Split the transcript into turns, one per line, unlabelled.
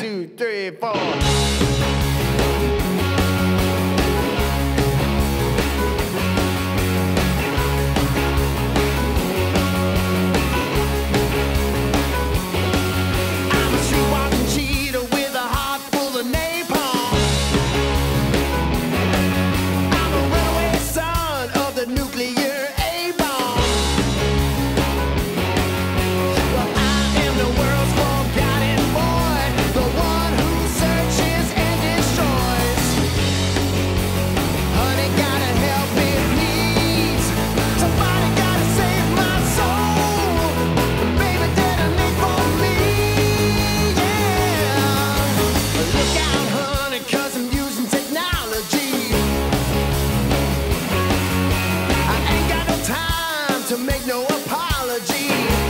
two, three, four. Apology.